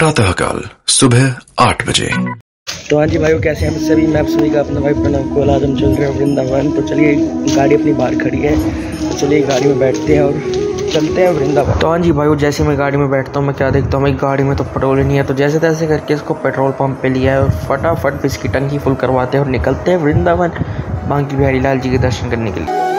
प्रातःकाल सुबह आठ बजे। तो हाँ जी भाइयों कैसे हैं सभी? मैं आप सभी का अपना भाई प्रणव को आज हम चल रहे हैं वृंदावन। तो चलिए गाड़ी अपनी बाहर खड़ी है। तो चलिए गाड़ी में बैठते हैं और चलते हैं वृंदावन। तो हाँ जी भाई जैसे मैं गाड़ी में बैठता हूँ मैं क्या देखता हूँ? भाई गाड़ी में तो पेट्रोल ही नहीं है। तो जैसे तैसे करके इसको पेट्रोल पंप पे लिया है और फटाफट इसकी टंकी फुल करवाते हैं और निकलते हैं वृंदावन। बांकी बिहारी लाल जी के दर्शन करने के लिए।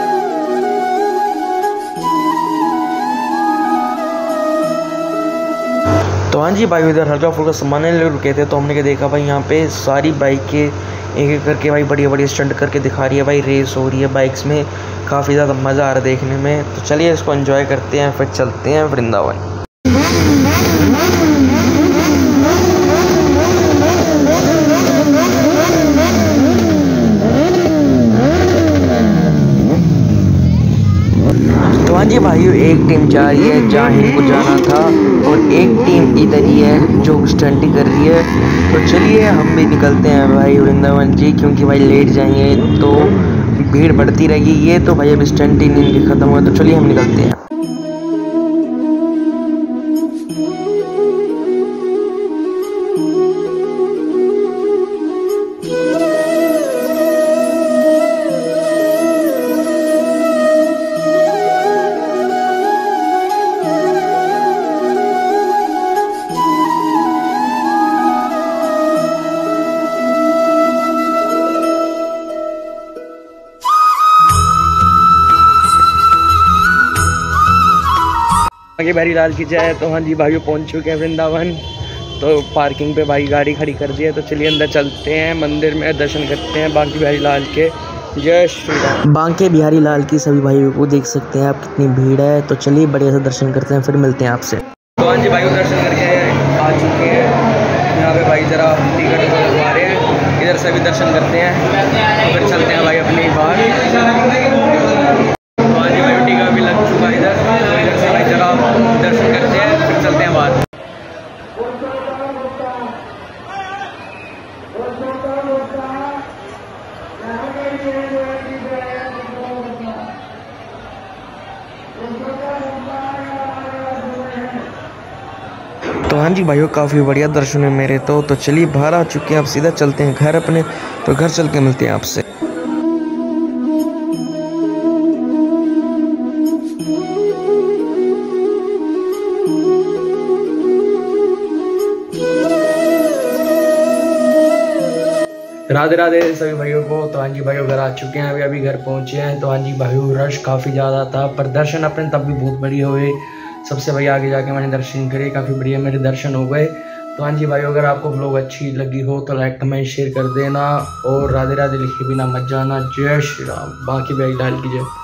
हाँ जी, भाई, इधर हल्का फुल्का सामान रुके थे तो हमने क्या देखा, भाई, यहाँ पे सारी बाइकें एक एक करके, भाई बढ़िया बढ़िया स्टंट करके दिखा रही है, भाई रेस हो रही है बाइक्स में, काफ़ी ज़्यादा मज़ा आ रहा है देखने में। तो चलिए इसको एंजॉय करते हैं, फिर चलते हैं वृंदावन। हाँ जी भाइयों, एक टीम जा रही है, जहाँ को जाना था और एक टीम इधर ही है जो स्टंटी कर रही है। तो चलिए, हम भी निकलते हैं भाई वृंदावन जी, क्योंकि भाई लेट जाएँगे तो भीड़ बढ़ती रहेगी। ये तो भाई अब स्टंट ही नहीं खत्म हुआ तो चलिए हम निकलते हैं। आगे बैरी लाल की जय। तो हाँ जी भाइयों पहुँच चुके हैं वृंदावन। तो पार्किंग पे भाई गाड़ी खड़ी कर दी है। तो चलिए अंदर चलते हैं। मंदिर में दर्शन करते हैं बांके बिहारी लाल के। जय श्री राम। बांके बिहारी लाल की सभी भाइयों को देख सकते हैं आप कितनी भीड़ है। तो चलिए बढ़िया से दर्शन करते हैं फिर मिलते हैं आपसे। तो हाँ जी भाइयों दर्शन करके आ चुके हैं। यहाँ पे भाई ज़रा टिकट लगवा रहे हैं। इधर से भी दर्शन करते हैं। तो फिर चलते हैं भाई अपनी बाहर तो हाँ जी भाइयों, काफ़ी बढ़िया दर्शन है मेरे तो। तो चलिए बाहर आ चुके हैं आप सीधा चलते हैं घर अपने। तो घर चल के मिलते हैं आपसे। राधे राधे, सभी भाइयों को। तो हाँ जी भाइयों घर आ चुके हैं, अभी अभी घर पहुँचे हैं तो हाँ जी भाइयों रश काफ़ी ज़्यादा था, पर दर्शन अपने तब भी बहुत बढ़िया हुए। सबसे भाई आगे जाके मैंने दर्शन करे, काफ़ी बढ़िया मेरे दर्शन हो गए। तो हाँ जी भाई, अगर आपको ब्लॉग अच्छी लगी हो तो लाइक कमेंट शेयर कर देना, और राधे राधे लिखे बिना मत जाना। जय श्री राम। बाकी भाई डाल कीजिए।